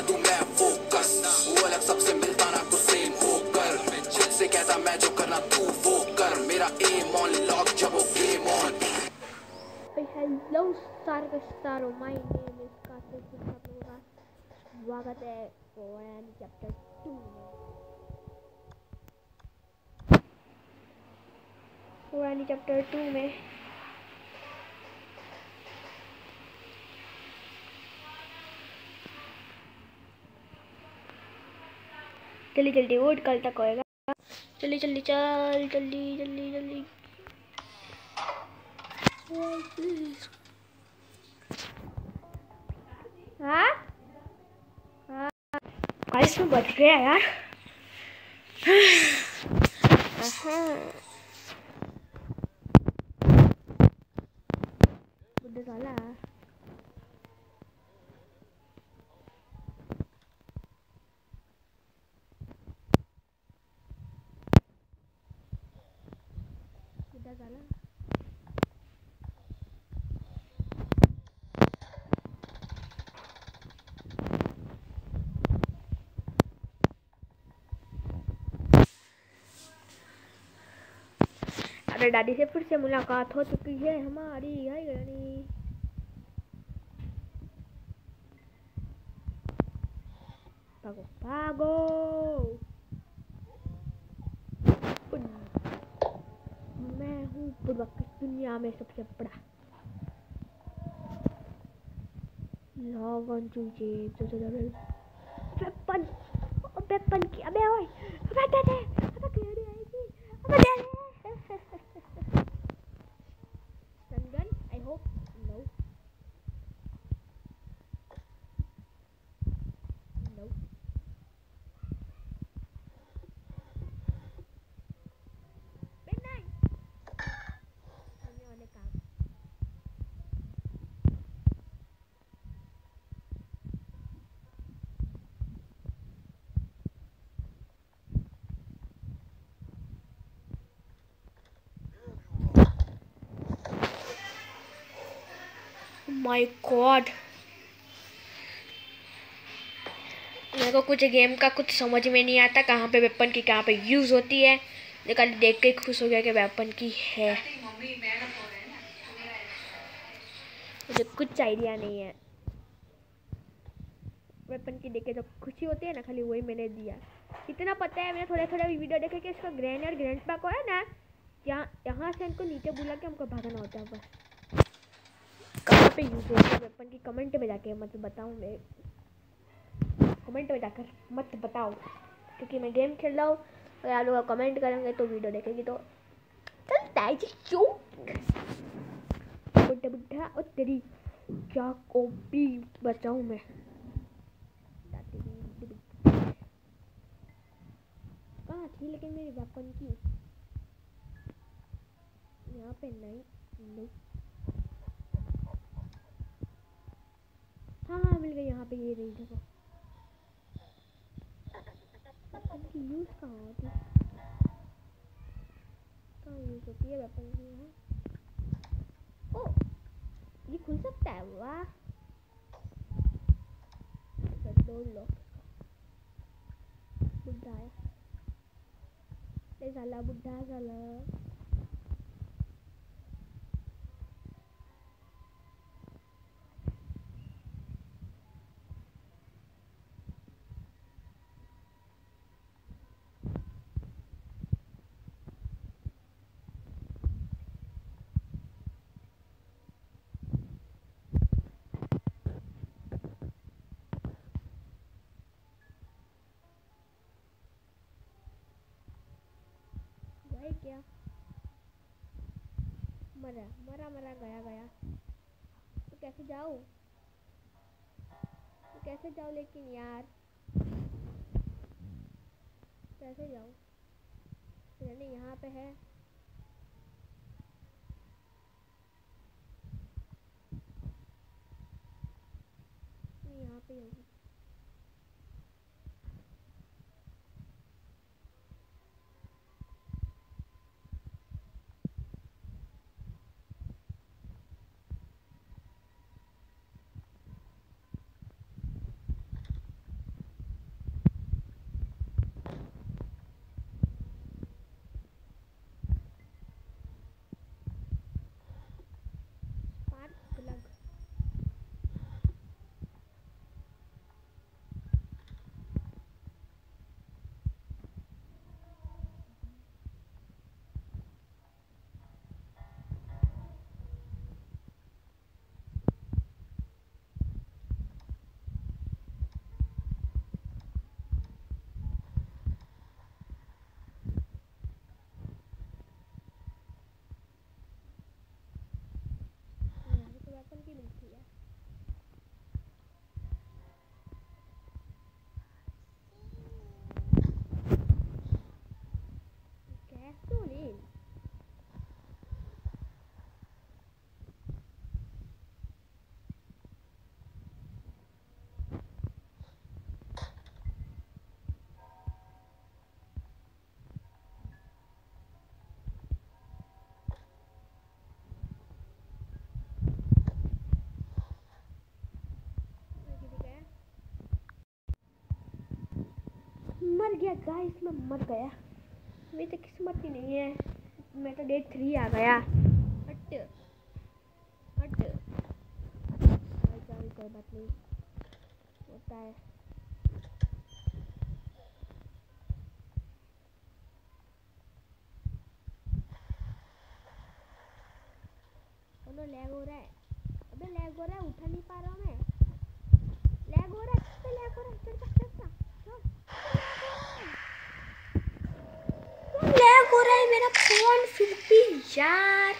बना दूँ मैं फोकस वो अलग सबसे मिलता ना कुछ सेम होकर से कहता मैं जो करना तू वो कर मेरा एम ऑन लॉक जब वो game on Hey, hello Sargastar, my name is Karthik Singh आप लोगों का स्वागत है कोरैन चैप्टर टू में। कोरैन चैप्टर टू में जल्दी जल्दी वोट कल तक होएगा। जल्दी जल्दी चल, जल्दी जल्दी जल्दी। हाँ? हाँ। गाइस, में बच गया यार। बुड्ढे साला बुड्ढा साला अरे डैडी से फिर से मुलाकात हो चुकी है, हमारी हाय गणी भागो भागो। मैं हूँ पूर्वक दुनिया में सबसे बड़ा लॉगन चूजे वेपन वेपन की अबे ओए अबे दे माय गॉड मेरे को कुछ गेम का कुछ समझ में नहीं आता कहाँ पे वेपन की कहाँ पे यूज़ होती है। कल देख के खुश हो गया कि वेपन की है। मुझे कुछ आइडिया नहीं है। वेपन की देख के जो खुशी होती है ना, खाली वही मैंने दिया। इतना पता है, मैंने थोड़ा थोड़ा वीडियो देखे कि इसका ग्रैंड और ग्रैंड पैक है ना, यहाँ यहाँ से इनको नीचे बुला के हमको भागना होता है, बस। पे यूज़ होता है वेपन की कमेंट में जाके मत बताऊँ मैं। कमेंट में जाकर मत बताओ, क्योंकि मैं गेम खेल रहा हूँ और आप लोग कमेंट करेंगे तो वीडियो देखेंगे तो। चलता है जी क्यों बुढ़ा बुढ़ा और तेरी क्या कॉपी बचाऊँ मैं। कहाँ थी लेकिन मेरी वेपन की? यहाँ पे नहीं नहीं हाँ हाँ मिल गई यहाँ पे ये रही देखो यूज़ कहाँ होती? कहाँ यूज़ होती है वेपन की यहाँ? ओ ये खुल सकता है? वाह। अच्छा, बुढ़ा बुढ़ा गए क्या मरा मरा मरा, गया गया। तो कैसे जाओ तो कैसे जाओ लेकिन यार? कैसे जाऊँ? नहीं यहाँ पे है नहीं यहाँ पे ही होगी मर गया। गाइस मैं मर गया। मेरी तो किस्मत ही नहीं है। मैं तो डेट थ्री आ गया। हट। हट। कोई बात नहीं। होता है। लैग हो रहा है। अबे लैग हो रहा है, उठा नहीं पा रहा हूँ मैं लैग हो रहा है अबे लैग हो रहा है चल चल चल चल चल लैग हो रहा है मेरा फ़ोन फिर भी यार?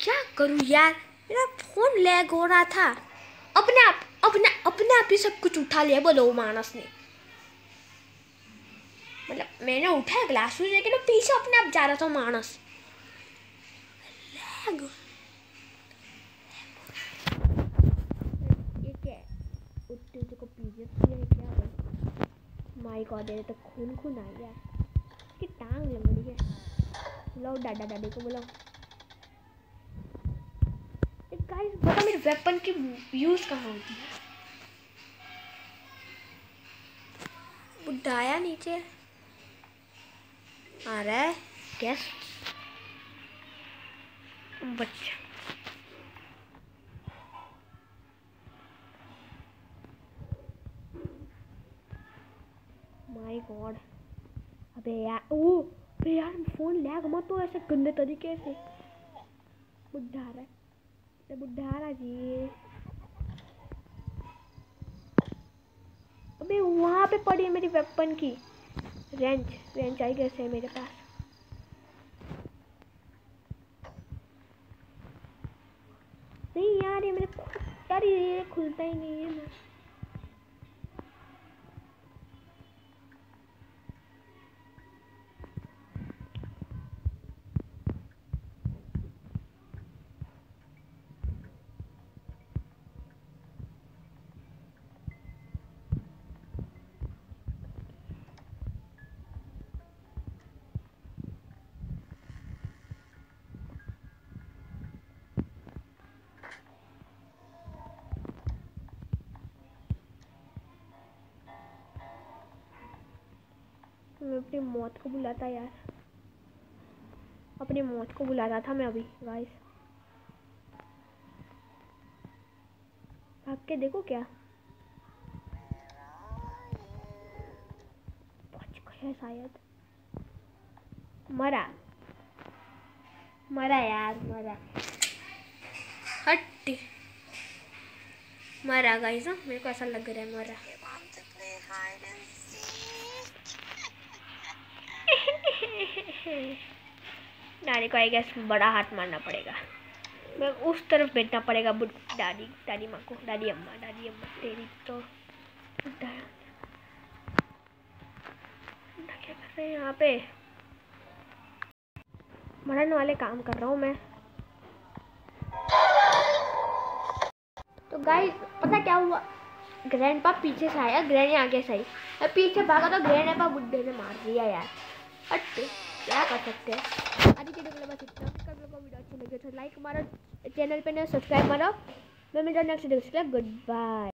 क्या करूँ यार? मेरा फ़ोन लैग हो रहा था। अपने आप, अपने अपने आप ही सब कुछ उठा लिया, बोलो मानस ने। मतलब मैंने उठाया ग्लास लेकिन पीछे अपने आप जा रहा था मानस। लैग। ये क्या है? उठते उठते को पीछे क्या? तो खून खून आ गया। टांग है बुलाओ दादी को बुलाओ गाइस बता मेरे वेपन की यूज़ कहाँ होती है बुढ़ा आया नीचे आ रहा है गेस्ट बच्चा माय गॉड अबे यार ओ, अबे यार फ़ोन लैग मत तो ऐसे गंदे तरीके से। बुढ़ा रहा है। अरे बुढ़ा रहा जी। अबे वहाँ पे पड़ी है मेरी वेपन की। रेंच रेंच आई कैसे है मेरे पास। नहीं यार, ये मेरे यार, ये खुलता ही नहीं है। ना मैं अपनी मौत को बुलाता यार। अपनी मौत को बुलाता था मैं अभी गाइस भाग के देखो क्या? बच गया शायद। मरा। मरा यार, मरा। हट। मरा गाइस मेरे को ऐसा लग रहा है मरा। नानी को आई गेस बड़ा हाथ मारना पड़ेगा। मैं उस तरफ़ बैठना पड़ेगा दादी दादी माँ को। दादी अम्मा दादी अम्मा, तेरी तो क्या कर रहे हैं यहाँ पे? मरन वाले काम कर रहा हूँ मैं। तो गाइस पता क्या हुआ? ग्रैंड पा पीछे से आया ग्रैनी आगे से आई। पीछे भागा तो ग्रैंड पा बुड्ढे ने मार दिया यार। हट। क्या कर सकते हैं? आज वीडियो अच्छी लगी तो लाइक मारो चैनल पे ना सब्सक्राइब मारो। मैं मिलता नेक्स्ट वीडियो गुड बाय